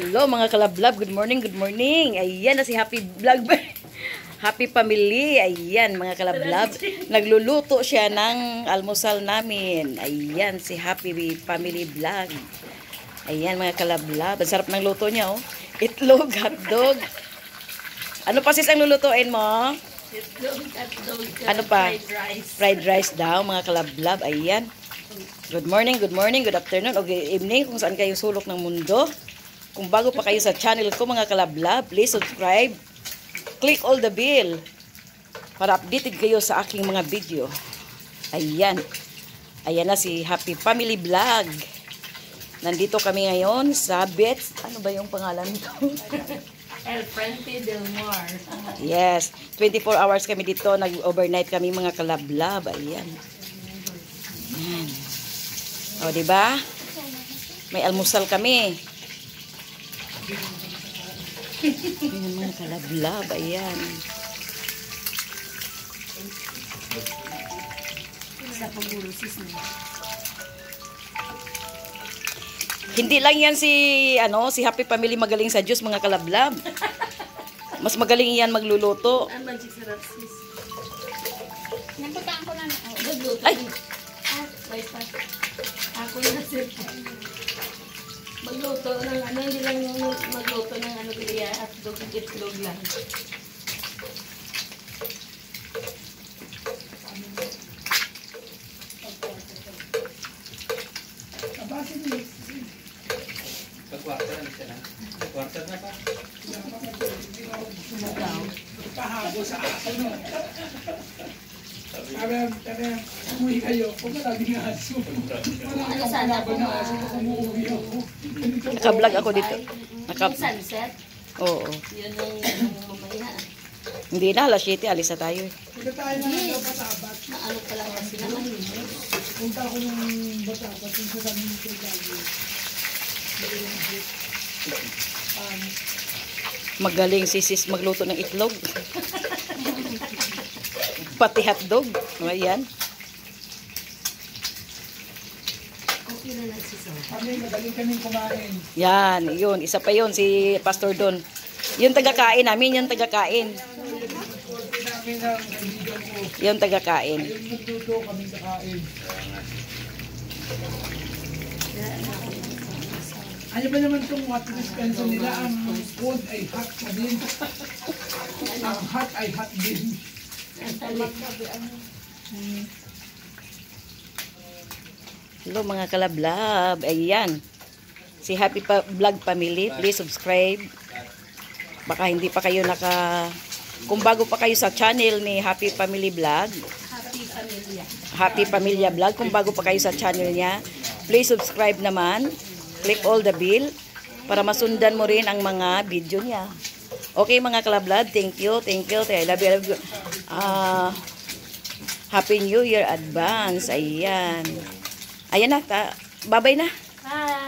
Hello mga kalablab, good morning, good morning. Ayan na si Happy Vlog. Happy Family. Ayan mga kalablab. Nagluluto siya ng almusal namin. Ayan si Happy Family Vlog. Ayan mga kalablab. Ang sarap ng luto niya oh. Itlog, hotdog. Ano pa sis ang lulutuin mo? Ano pa? Fried rice. Fried rice daw mga kalablab. Ayan. Good morning, good morning, good afternoon, o good evening kung saan kayo sulok ng mundo. Kung bago pa kayo sa channel ko mga kalablab, please subscribe. Click all the bell para updated kayo sa aking mga video. Ayan. Ayan na si Happy Family Vlog. Nandito kami ngayon sa Bets. Ano ba yung pangalan nito? El Frente del Mar. yes. 24 hours kami dito. Nag-overnight kami mga kalablab. Ayan. Ayan. O, di ba? May almusal kami. Ayan mga kalablab. Ayan. Sa pagburusis niya. Hindi lang yan si, ano, si Happy Family magaling sa Diyos, mga kalablab. Mas magaling yan magluluto. Ang magic sarap sis. Nabutaan ko na oh. Ay! Ah, wait pa. Ako na sir. Magluto ng ano, hindi lang yung magluto ng ano kaya at dog itlog lang. Pag-quarter na siya na. Quarter na pa. Sabi, sabi, umuwi kayo. Kung maraming aso. Maraming Ano na aso kung umuwi ako. Nakablog ako dito. Naka, sunset, oo. yun yung yung mamaya. Hindi na, alas 7, alis na tayo. eh. Punta tayo na ng Batabat. Na ano pa lang kasi naman yun. Punta ako ng Batabat. Yung sa kami nito lagi. Magaling si sis magluto ng itlog. Pati hotdog. Ayan. Okay na lang si Sir. Kami, magaling kaming kumain. Yan, yun. Isa pa yun, si Pastor Don. Yung taga-kain namin, yung taga-kain. Yung taga-kain. Yung nagluto kami kakain. Ano ba naman itong water dispenser nila? Ang cold ay hot pa din. Ang hot ay hot din. Hello mga kalablab. Ayan. Si Happy pa Vlog Family, please subscribe. Baka hindi pa kayo naka... Kung bago pa kayo sa channel ni Happy Family Vlog, Happy Familia. Happy Pamilya Vlog, kung bago pa kayo sa channel niya, please subscribe naman. Click all the bell para masundan mo rin ang mga video niya. Okay mga kalablad, thank you, thank you, I love you, I love you. Ah, Happy New Year advance, ayan. Ayan na, babay na. Bye.